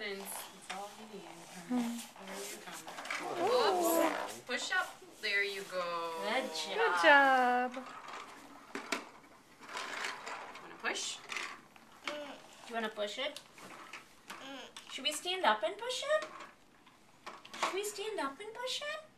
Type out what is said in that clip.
confidence. That's all you need. Hmm. There you come. Whoops. Push up. There you go. Good Good job. Wanna push? Do you want to push it? Should we stand up and push it? Should we stand up and push it?